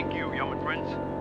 Thank you, young Prince.